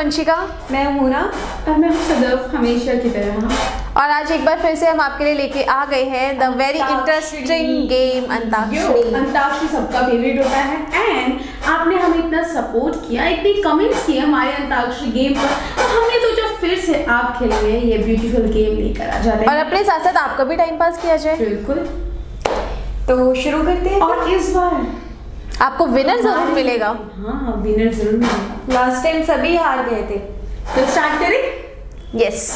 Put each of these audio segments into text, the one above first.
वंशिका मैं हूँ ना और मैं हूँ सदफ हमेशा की तरह और आज एक बार फिर से हम आपके लिए लेके आ गए हैं the very interesting game Antakshari. Antakshari सबका फेवरेट होता है। एंड आपने हमें इतना सपोर्ट किया इतनी कमेंट्स किए हमारे अंताक्षरी गेम पर तो हमने सोचा फिर से आप खेलेंगे ये ब्यूटीफुल गेम लेकर आ जा और अपने साथ साथ आपका भी टाइम पास किया जाए। बिल्कुल। तो शुरू करते हैं। और इस बार आपको विनर ज़रूर मिलेगा। हाँ विनर ज़रूर मिलेगा। लास्ट टाइम सभी हार गए थे। तो स्टार्ट करें। यस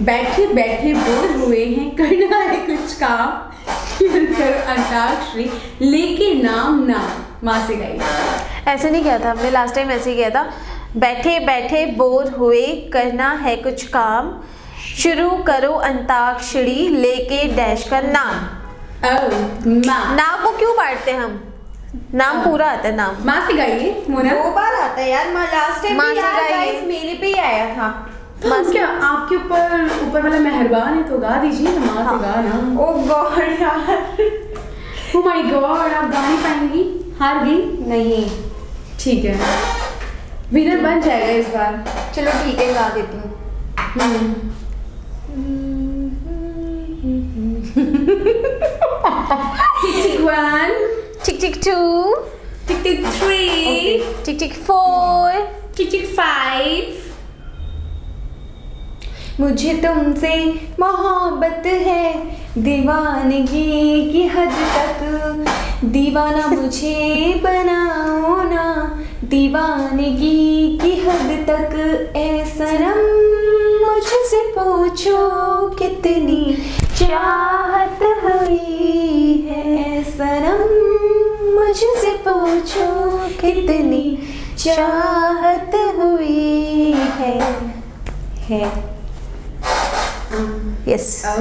बैठे बैठे बोर हुए हैं करना है कुछ काम। करो अंताक्षरी लेके नाम नाम माँ से गाई ऐसे नहीं किया था हमने लास्ट टाइम ऐसे ही किया था। बैठे बैठे बोर हुए करना है कुछ काम। शुरू करो अंताक्षरी लेके डैश का नाम। नाम को क्यों बांटते हैं हम? नाम पूरा आता है नाम. माँ से गाइए मोना. दो बार आता है यार लास्ट टाइम माँ भी यार गाइस मेरे पे ही आया था. तो क्या आपके ऊपर ऊपर वाला मेहरबान है तो गा दीजिए ना माँ से गा ना. ओ गॉड यार. ओ माय गॉड आप गा नहीं पाएँगी? हार गई? नहीं. ठीक है. विनर बन जाएगा इस बार. चलो ठीक है गा देती हूँ. Tick one tick tick two tick tick three tick tick four tick tick five मुझे तुमसे मोहब्बत है। दीवानगी की हद तक। दीवाना मुझे बनाओ ना। दीवानगी की हद तक। ए सनम मुझसे पूछो कितनी चाहत हुई है। सनम मुझसे पूछो कितनी चाहत हुई है? है। यस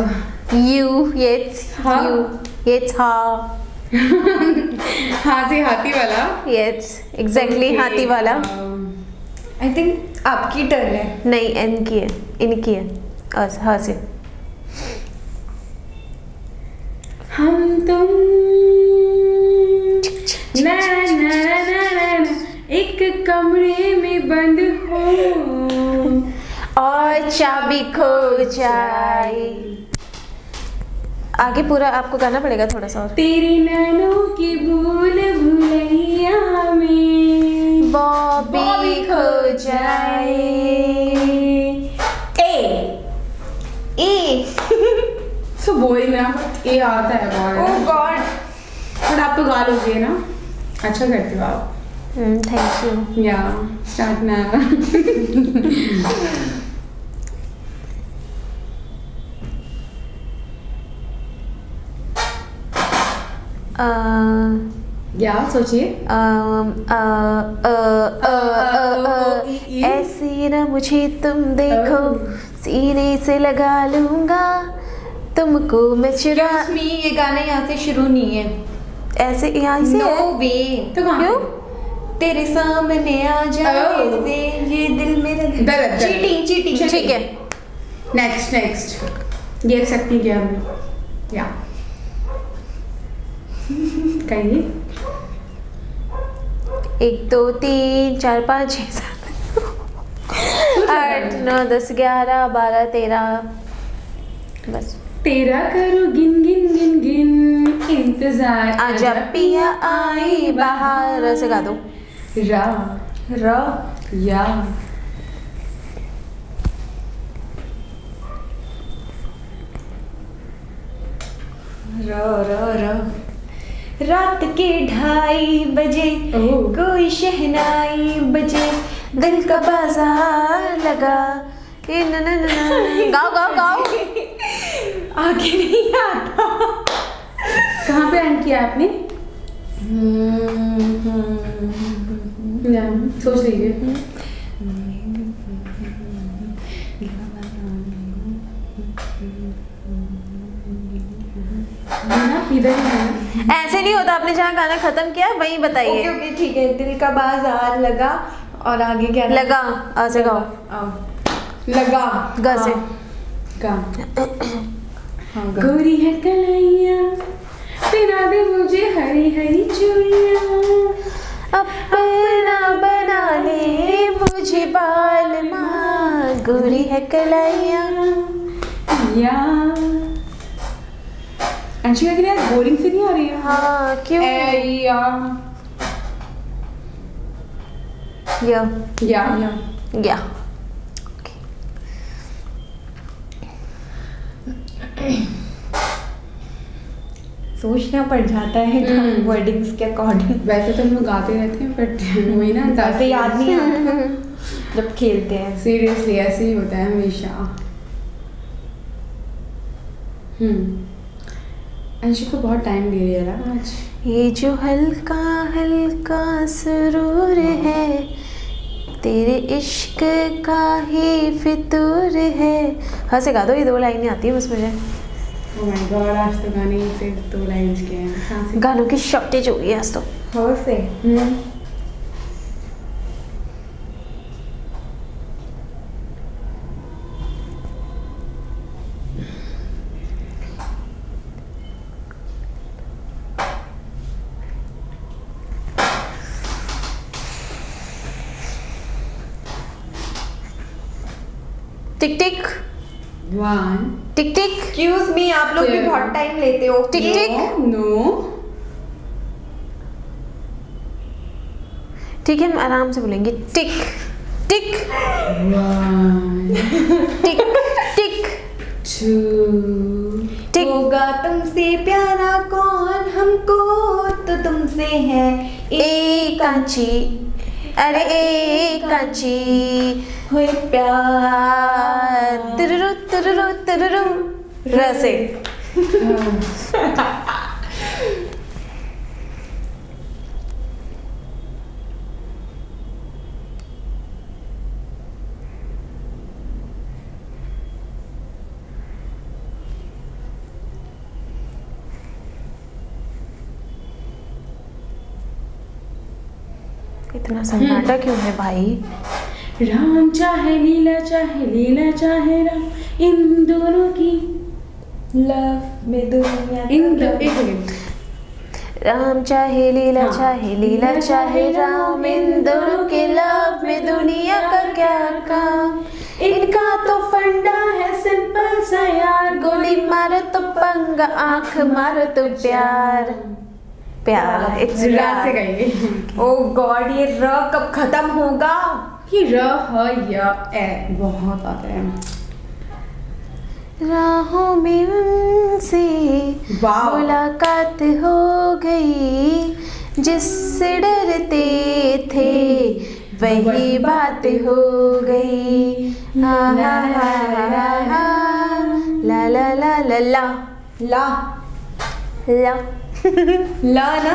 यू यस हाँ। यू यस हाँ। हाँ से हाथी वाला। यस एग्जैक्टली Okay, हाथी वाला। Um, आई थिंक आपकी टर्न है। नहीं एन की है। इनकी है। अस- हाँ से। हम तुम ना ना ना ना ना ना, एक कमरे में बंद हो। और चाबी खो जाए। आगे पूरा आपको गाना पड़ेगा थोड़ा सा और। तेरी नैनों की भूल भुलैया में बॉबी खो जाए। ए ए। सो बोरिंग ना ए आता है बहुत गॉड बट आप तो गा लोगे ना। अच्छा करते हो आप? थैंक यू या स्टार्ट ना या सोचिए। ऐसी न मुझे तुम देखो सीने से लगा लूँगा तुमको मैं चुरा ये गाना यहाँ से शुरू नहीं है। ऐसे यहाँ से? नो? वे तो क्यों? तेरे सामने आ जाए Oh. ये दिल मेरा दर्द। चीटिंग चीटिंग ठीक है। नेक्स्ट नेक्स्ट ये एक्सेप्ट नहीं किया हमने। या कहिए। एक दो तीन चार पाँच छः सात। आठ नौ दस ग्यारह बारह तेरह। बस। तेरा करो गिन गिन गिन गिन। इंतज़ार आजा पिया आई बाहर। ऐसे गा दो। रा र या। र र र। रात के ढाई बजे कोई शहनाई बजे। दिल का बाज़ार लगा। गाओ गाओ गाओ। आगे नहीं आता। कहाँ पे एंड किया आपने? सोच लीजिए ऐसे नहीं होता आपने जहाँ गाना खत्म किया वहीं बताइए। ओके ठीक है दिल का बाज़ार लगा और आगे क्या? लगा ऐसे गाओ। लगा। ग से। हाँ, गा। गोरी है कलाइया पिला दे मुझे हरी हरी चूड़िया। अपना बना ले मुझे बाल माँ। गोरी है कलाइया या। अंशिका के लिए बोरिंग से नहीं आ रही है? हाँ क्यों? ए, या या। या। या। या। सोचना पड़ जाता है हम्म। वर्डिंग्स के अकॉर्डिंग वैसे तो हम लोग गाते रहते हैं बट वही ना वैसे याद नहीं आता। जब खेलते हैं। सीरियसली ऐसे ही होता है हमेशा। हम्म। अंशु को बहुत टाइम दे रही है ना? आज ये जो हल्का हल्का सुरूर है तेरे इश्क का ही फितूर है। हाँ से गा दो ये दो लाइनें आती है बस मुझे। ओ माय गॉड आज तो गाने ही लाइंस के हैं। गानों की शॉर्टेज हो गई आज तो। हो से? हम्म। टिक टिक वन टिक टिक एक्सक्यूज मी आप लोग भी बहुत टाइम लेते हो. टिक टिक नो ठीक है हम आराम से बोलेंगे टिक टिक टिक टिक टिक होगा तुमसे प्यारा कौन? हमको तो तुमसे है एक कांची अरे कांची हुई प्यार। तुरुरु तुरुरु तुरुरु। रसे इतना सन्नाटा क्यों है भाई? राम चाहे लीला चाहे लीला चाहे राम। इन दोनों की लव में दुनिया इन दो एक राम चाहे लीला हाँ। चाहे लीला चाहे राम। इन दोनों के लव में दुनिया का क्या काम? इनका तो फंडा है सिंपल सा यार। गोली मारो तो पंगा आँख मारो तो प्यार। प्यार इट्स रा से गाएँगे ओ गॉड ये र कब खत्म होगा? ये र ह य ए बहुत आता है। राहों में उनसे। मुलाकात हो गई जिससे डरते थे वही बात हो गई। हा हा हा हा हा ला ला ला ला ला। ला। ला। ला ना?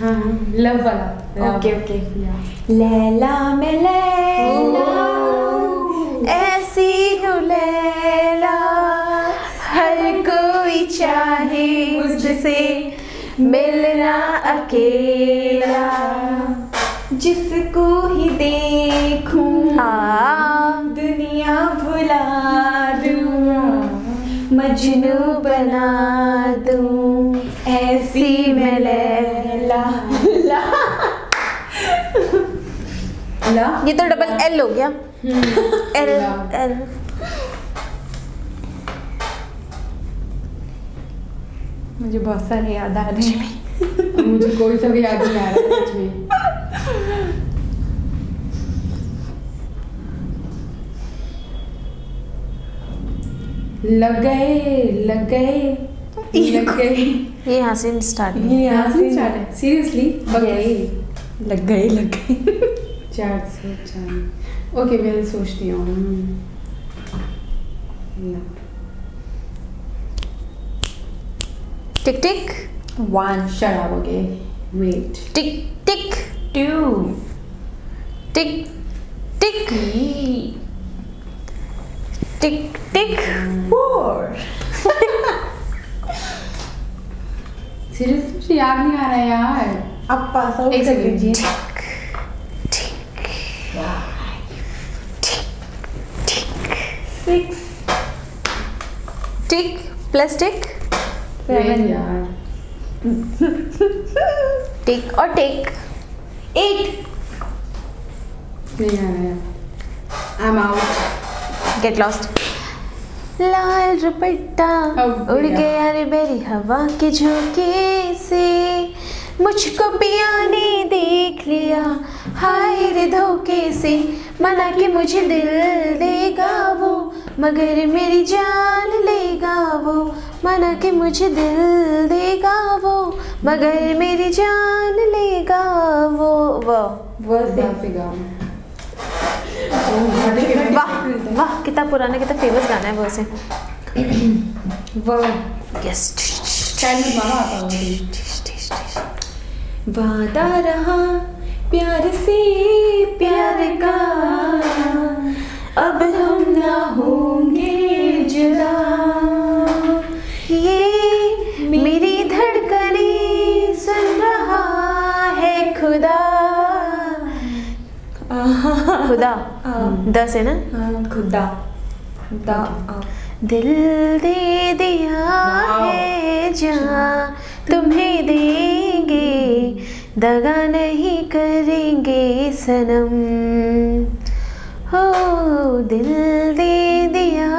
हाँ लव वाला. Okay okay. लैला में लैला ऐसी हूँ लैला हर कोई चाहे मुझसे मिलना अकेला। जिसको ही देखूँ आ दुनिया भुला दूँ मजनू बना दूँ। ऐसी मैं लैला ला ला ये तो डबल एल हो गया। एल एल मुझे बहुत सारे याद आ रहे हैं। मुझे कोई सा भी याद नहीं आ रहा है सच में लग गए लग गए लग गए। ये यहाँ से स्टार्ट ये यहाँ से स्टार्ट है। सीरियसली लग गए लग गए लग गए चार सौ चार ओके मैं सोचती हूँ। टिक टिक वन शराब हो गए wait tick tick two tick tick tick tick four seriously याद नहीं आ रहा है यार। अब पास आउट कर सेकंड। दीजिए। Six tick plus tick seven यार। टिक और टिक एट नहीं आ रहा है I am out get lost लाल दुपट्टा उड़ गया। रे मेरी हवा के झोंके से। मुझको पिया ने देख लिया हाय रे धोखे से। मना के मुझे दिल देगा वो मगर मेरी जान लेगा वो। मना के मुझे दिल देगा वो मगर मेरी जान लेगा वो। वो गाँव वाह। वाह कितना पुराना कितना फ़ेमस गाना है वो से वाह यस चाइल्ड मामा वादा रहा प्यार से प्यार का। अब हम ना होंगे जुदा। ये मेरी धड़कने सुन रहा है खुदा। खुदा। दस है ना? हाँ, खुदा। दिल दे दिया है जहाँ तुम्हें देंगे दगा नहीं करेंगे सनम। हो दिल दे दिया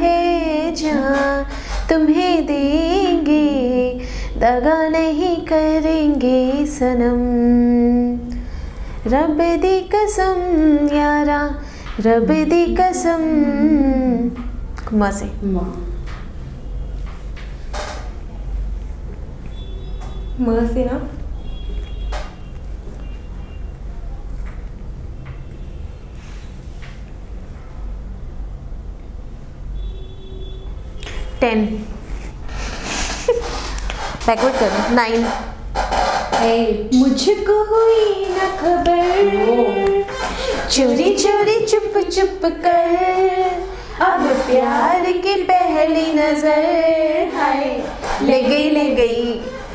है जहाँ तुम्हें देंगे दगा नहीं करेंगे सनम। रब दी कसम यारा। रब दी कसम। कुमा से म से ना टेन। बैकवर्ड करो नाइन। मुझको हुई न खबर। चोरी चोरी चुप चुप कर। अब प्यार की पहली नज़र। हाय ले गई ले गई।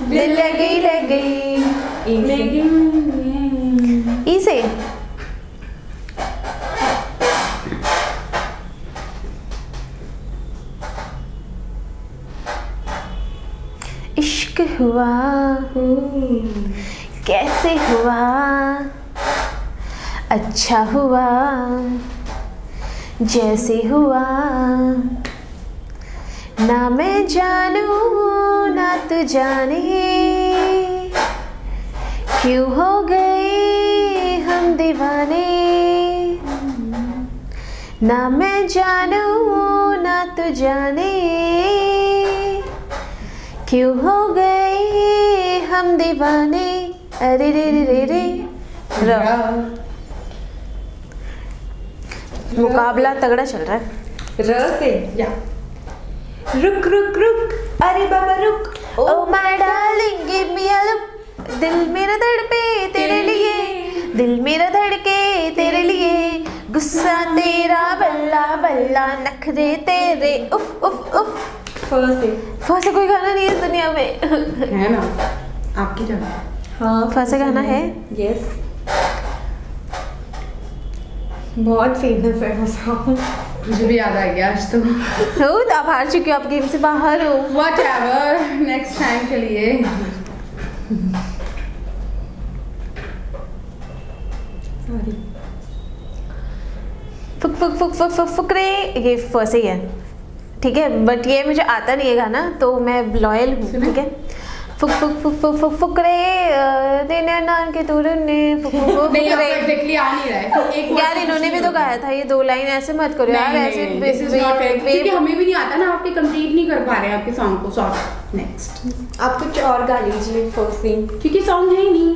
दिल ले गई ले गई। लेकिन ई से इश्क हुआ कैसे हुआ? अच्छा हुआ। जैसे हुआ। ना मैं जानू, ना तू जाने। क्यों हो गए हम दीवाने? ना मैं जानू, ना तू जाने। क्यों हो गए हम दीवाने? रे रे रे रे र मुकाबला तगड़ा चल रहा है रुक रुक रुक अरे बाबा रुक ओ my darling give me a look दिल मेरा धड़पे तेरे लिए दिल मेरा धड़के तेरे लिए गुस्सा तेरा बल्ला बल्ला नखरे तेरे उफ उफ उफ फ से कोई गाना नहीं है दुनिया में है ना आपकी जगह हाँ फंसे गाना है। यस बहुत फ़ेमस है वो सॉन्ग मुझे भी याद आ गया आज तो। हो तो आप हार चुके हो आप गेम से बाहर हो। वट एवर नेक्स्ट टाइम के लिए। सॉरी फुक फुक फुक फुक फुक फुकरे ये फंसे ही है। ठीक है बट ये मुझे आता नहीं है गाना तो मैं लॉयल हूँ ठीक है? फुक फुक फुक फुक फुक फुकरे देने नान के तुरन ने फुक फुक फुक नहीं फुकरे एग्जैक्टली आ नहीं रहा है। तो एक यार इन्होंने भी तो गाया था ये दो लाइन ऐसे मत करो यार ऐसे दिस इज़ नॉट क्योंकि हमें भी नहीं आता ना आपके कंप्लीट नहीं कर पा रहे हैं आपके सॉन्ग को सॉर्ट नेक्स्ट आप कुछ और गा लीजिए फ़र्स्ट थिंग क्योंकि सॉन्ग है ही नहीं।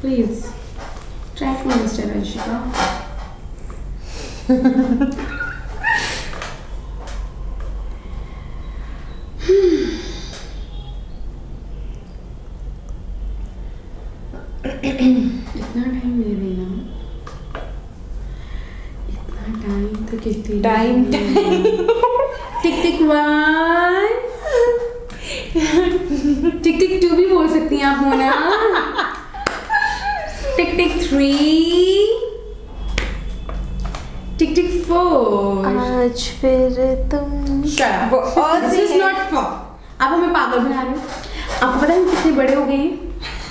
Please try to understand Anshika इतना टाइम ले रही ना इतना time tick tick one tick tick two भी बोल सकती हैं आप Mona. Tick tick three tick tick four आज फिर तुम वो और दिस इज़। नॉट फॉर आप हमें पागल बना रहे हो। आपको पता है कितने बड़े हो गए हैं।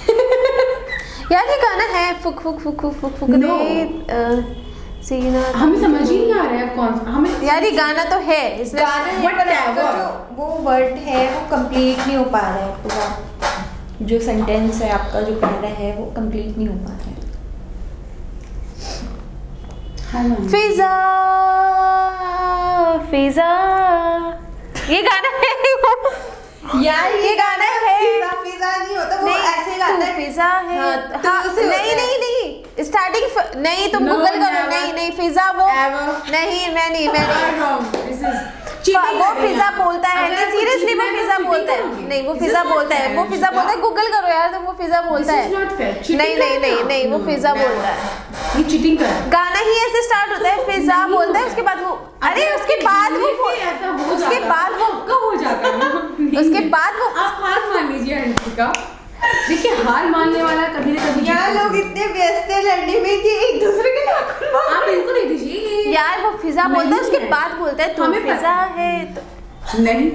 यार ये गाना है फुक फुक फुक फुक फुक फुक No. अ, सीना हमें समझ ही रहा है कौन हमें यार ये गाना तो है गाना है पर जो वो वर्ड है वो कंप्लीट नहीं हो पा रहा है पूरा। जो सेंटेंस है आपका जो पहला है वो कंप्लीट नहीं हो पा रहा है। हाँ। फिजा फिजा। ये गाना है यार ये गाना है। फिजा फिजा नहीं होता वो ऐसे गाता है। फिजा है। हाँ, हाँ, नहीं नहीं नहीं स्टार्टिंग नहीं तुम गूगल करो नहीं नहीं फिजा वो नहीं मैं नहीं मैं नहीं। फा- cheating वो फिजा बोलता है नहीं सीरियसली वो फिजा तो बोलता है। नहीं वो फिजा बोलता है वो फिजा बोलता है गूगल करो यार तुम वो फिजा बोलता है। नहीं नहीं नहीं नहीं वो फिजा बोलता है। ये चीटिंग कर। गाना ही ऐसे स्टार्ट होता है फिजा नहीं बोलता है उसके बाद वो अरे उसके बाद वो उसके बाद वो कब हो जाता है। उसके बाद वो आप हार मान लीजिए अंशिका देखिए हार मानने वाला कभी ना कभी यार लोग इतने व्यस्त हैं लड़ने में कि एक दूसरे के नाखून मार- आप इनको दे दीजिए। यार वो फिजा बोलता है उसके बाद बोलता है तू पता फिजा है। तो नहीं।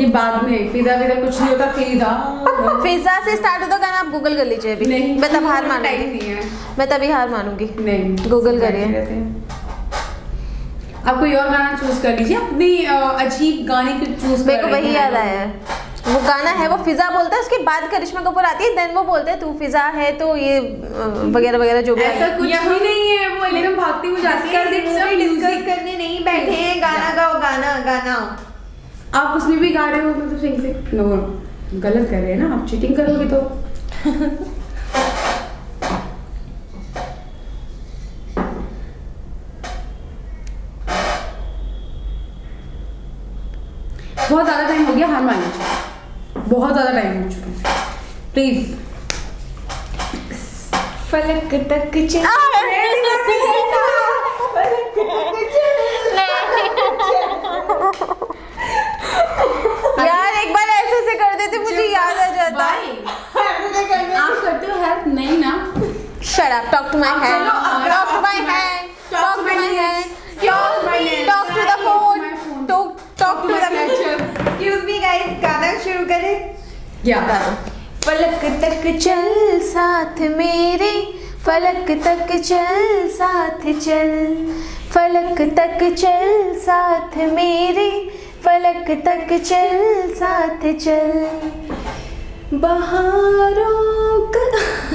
ये बाद में फिजा फिजा कुछ नहीं होता फिजा। फिजा से स्टार्ट होता गाना आप गूगल कर लीजिए अभी। नहीं मैं तब हार मानूँगी। नहीं है। मैं तभी हार मानूँगी। नहीं गूगल करिए। आप कोई और गाना चूज़ कर लीजिए अपनी अजीब गाने को चूज़ मेरे को वही याद आया। है वो गाना है वो फिजा बोलता है उसके बाद करिश्मा कपूर आती है देन वो बोलते हैं तू फिजा है तो ये वगैरह वगैरह जो भी ऐसा कुछ भी नहीं है वो एकदम भागती हुई जाती है डिस्कस. करने नहीं बैठे हैं गाना गाओ गाना गाना। आप उसमें भी गा रहे हो मतलब सही से नो गलत कर रहे हैं ना आप चीटिंग करोगे तो बहुत ज़्यादा टाइम हो गया हार मान लीजिए बहुत ज़्यादा टाइम हो चुका है। प्लीज़ फलक तक यार एक बार ऐसे ऐसे कर देते मुझे याद आ जाता। आप करते हो हेल्प नहीं ना। Up, talk to my अब hand. चलो, अब Talk to आप my अपने- शुरू करें। या। फलक तक चल साथ मेरे फलक तक चल साथ चल। फलक तक चल साथ मेरे फलक तक चल साथ चल। बहारों का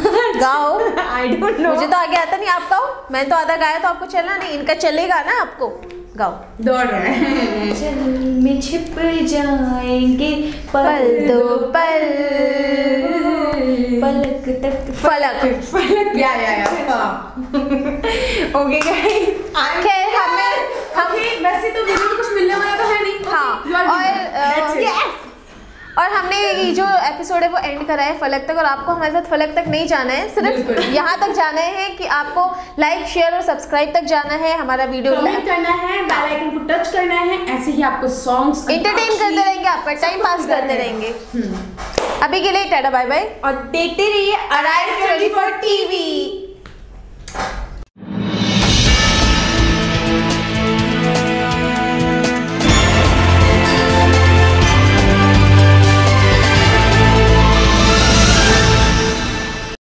गाओ। आई डोंट नो मुझे तो आगे आता नहीं आप गाओ। मैं तो आधा गाया तो आपको चलना नहीं इनका चलेगा ना आपको। गाओ। दौड़ रहे हैं। चल में छिप जाएँगे पल दो पल। पलक तक फलक। फलक। या या या ओके गाइस खैर हमें हम वैसे तो वीडियो में कुछ मिलने वाला तो है नहीं। हाँ और ये जो एपिसोड है वो एंड करा है फलक तक और आपको हमारे साथ फलक तक नहीं जाना है सिर्फ़ यहाँ तक जाना है कि आपको लाइक शेयर और सब्सक्राइब तक जाना है हमारा वीडियो करना है बेल आइकन को टच करना है ऐसे ही आपको सॉन्ग्स इंटरटेन करते रहेंगे आपका टाइम पास करते रहेंगे। अभी के लिए टाटा बाय बाय और देखते रहिए अराइव ट्वेंटी फोर टीवी